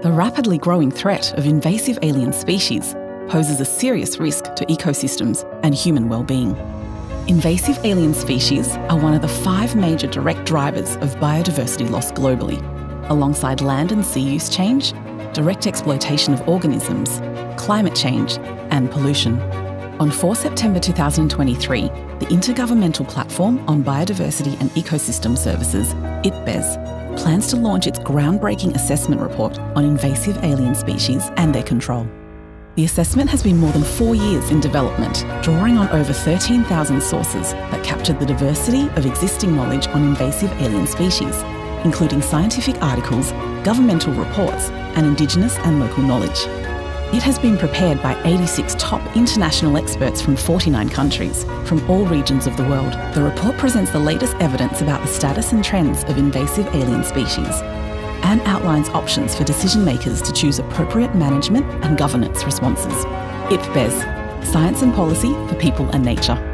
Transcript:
The rapidly growing threat of invasive alien species poses a serious risk to ecosystems and human well-being. Invasive alien species are one of the five major direct drivers of biodiversity loss globally, alongside land and sea use change, direct exploitation of organisms, climate change, and pollution. On 4 September 2023, the Intergovernmental Platform on Biodiversity and Ecosystem Services, IPBES, plans to launch its groundbreaking assessment report on invasive alien species and their control. The assessment has been more than four years in development, drawing on over 13,000 sources that captured the diversity of existing knowledge on invasive alien species, including scientific articles, governmental reports, and Indigenous and local knowledge. It has been prepared by 86 top international experts from 49 countries, from all regions of the world. The report presents the latest evidence about the status and trends of invasive alien species and outlines options for decision makers to choose appropriate management and governance responses. IPBES Science and Policy for People and Nature.